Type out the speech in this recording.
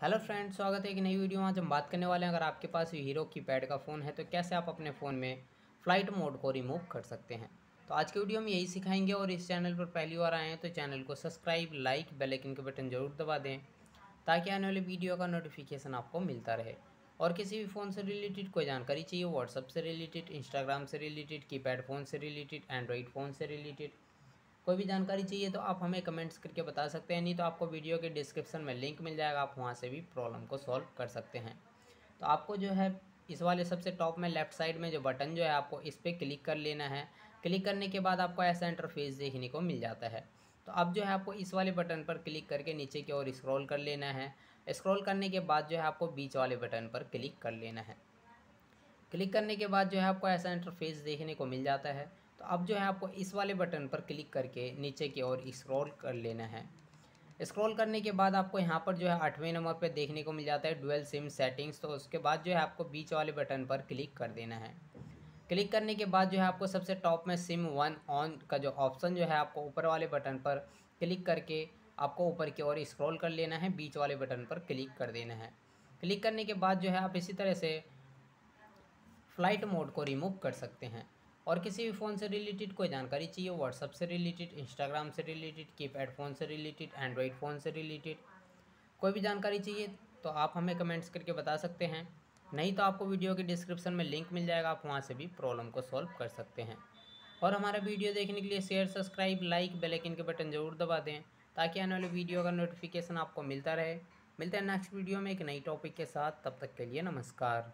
Hello friends, स्वागत है एक नई वीडियो में। आज हम बात करने वाले हैं, अगर आपके पास हीरो की पैड का फ़ोन है तो कैसे आप अपने फ़ोन में फ़्लाइट मोड को रिमूव कर सकते हैं? तो आज के वीडियो में यही सिखाएँगे और इस चैनल पर पहली बार आए हैं तो चैनल को सब्सक्राइब, लाइक, बेल आइकन के बटन ज़रूर दबा दें, ताकि आने वाली वीडियो का नोटिफिकेशन आपको मिलता रहे। और किसी भी फ़ोन से रिलेटेड कोई जानकारी चाहिए व्हाट्सअप से रिलेटेड, इंस्टाग्राम से रिलेटेड, कीपैड फ़ोन से रिलेटेड, एंड्रॉइड फ़ोन से रिलेटेड कोई भी जानकारी चाहिए तो आप हमें कमेंट्स करके बता सकते हैं। नहीं तो आपको वीडियो के डिस्क्रिप्शन में लिंक मिल जाएगा, आप वहाँ से भी प्रॉब्लम को सॉल्व कर सकते हैं। तो आपको जो है, इस वाले सबसे टॉप में लेफ़्ट साइड में जो बटन जो है, आपको इस पर क्लिक कर लेना है। क्लिक करने के बाद आपको ऐसा इंटरफेस देखने को मिल जाता है। तो अब जो है, आपको इस वाले बटन पर क्लिक करके नीचे की ओर स्क्रॉल कर लेना है। स्क्रॉल करने के बाद जो है, आपको बीच वाले बटन पर क्लिक कर लेना है। क्लिक करने के बाद जो है, आपको ऐसा इंटरफेस देखने को मिल जाता है। तो अब जो है आपको इस वाले बटन पर क्लिक करके नीचे की ओर स्क्रॉल कर लेना है। स्क्रॉल करने के बाद आपको यहाँ पर जो है आठवें नंबर पर देखने को मिल जाता है डुअल सिम सेटिंग्स तो उसके बाद जो है आपको बीच वाले बटन पर क्लिक कर देना है। क्लिक करने के बाद जो है आपको सबसे टॉप में सिम वन ऑन का जो ऑप्शन जो है आपको ऊपर वाले बटन पर क्लिक करके आपको ऊपर की ओर स्क्रॉल कर लेना है, बीच वाले बटन पर क्लिक कर देना है। क्लिक करने के बाद जो है आप इसी तरह से फ़्लाइट मोड को रिमूव कर सकते हैं। और किसी भी फ़ोन से रिलेटेड कोई जानकारी चाहिए व्हाट्सअप से रिलेटेड इंस्टाग्राम से रिलेटेड कीपैड फ़ोन से रिलेटेड एंड्रॉयड फ़ोन से रिलेटेड, कोई भी जानकारी चाहिए तो आप हमें कमेंट्स करके बता सकते हैं। नहीं तो आपको वीडियो के डिस्क्रिप्शन में लिंक मिल जाएगा, आप वहाँ से भी प्रॉब्लम को सॉल्व कर सकते हैं। और हमारा वीडियो देखने के लिए शेयर सब्सक्राइब लाइक बेलाइकिन के बटन ज़रूर दबा दें, ताकि आने वाले वीडियो का नोटिफिकेशन आपको मिलता रहे। मिलते हैं नेक्स्ट वीडियो में एक नई टॉपिक के साथ, तब तक के लिए नमस्कार।